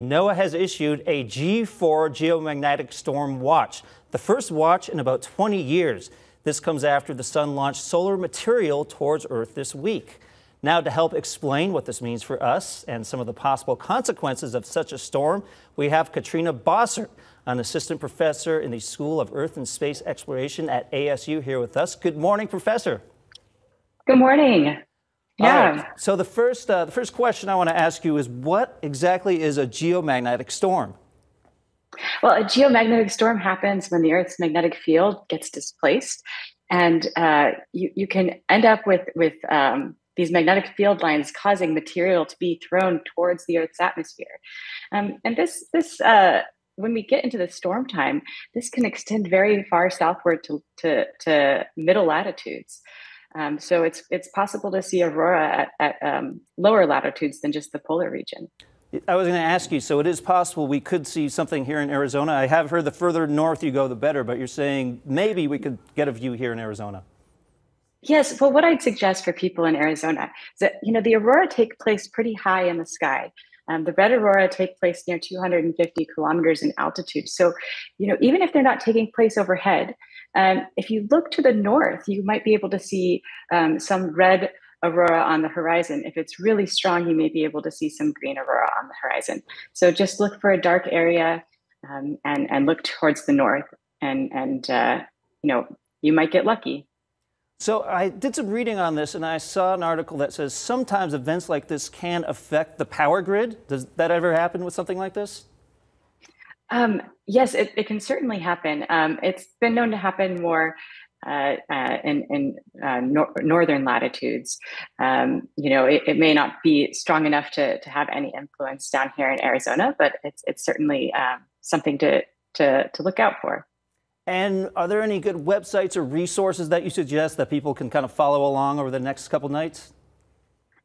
NOAA has issued a G4 geomagnetic storm watch, the first watch in about 20 years. This comes after the sun launched solar material towards Earth this week. Now, to help explain what this means for us and some of the possible consequences of such a storm, we have Katrina Bossert, an assistant professor in the School of Earth and Space Exploration at ASU, here with us. Good morning, Professor. Good morning. Yeah. Right. So the first, uh, the first question I want to ask you is what exactly is a geomagnetic storm? Well, a geomagnetic storm happens when the Earth's magnetic field gets displaced, and uh, you, you can end up with with um, these magnetic field lines causing material to be thrown towards the Earth's atmosphere. Um, and this this uh, when we get into the storm time, this can extend very far southward to to, to middle latitudes. Um, so it's it's possible to see aurora at, at um, lower latitudes than just the polar region. I was going to ask you, so it is possible we could see something here in Arizona. I have heard the further north you go, the better, but you're saying maybe we could get a view here in Arizona. Yes, well, what I'd suggest for people in Arizona is that you know the aurora take place pretty high in the sky. Um, the red aurora take place near 250 kilometers in altitude. So, you know, even if they're not taking place overhead, um, if you look to the north, you might be able to see um, some red aurora on the horizon. If it's really strong, you may be able to see some green aurora on the horizon. So just look for a dark area um, and and look towards the north, and and uh, you know you might get lucky. So I did some reading on this, and I saw an article that says sometimes events like this can affect the power grid. Does that ever happen with something like this? Um, yes, it, it, can certainly happen. Um, it's been known to happen more uh, uh, in, in uh, nor- northern latitudes. Um, you know, it, it, may not be strong enough to, to have any influence down here in Arizona, but it's, it's certainly um, something to, to, to look out for. And are there any good websites or resources that you suggest that people can kind of follow along over the next couple nights?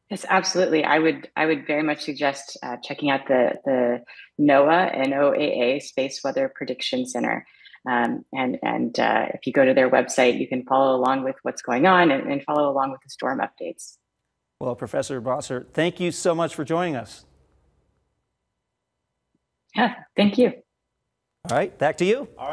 Yes, absolutely. I would I would very much suggest uh, checking out the the NOAA NOAA Space Weather Prediction Center. Um, and and uh, if you go to their website, you can follow along with what's going on and, and follow along with the storm updates. Well, Professor Bossert, thank you so much for joining us. Yeah, thank you. All right, back to you. All right, Pete.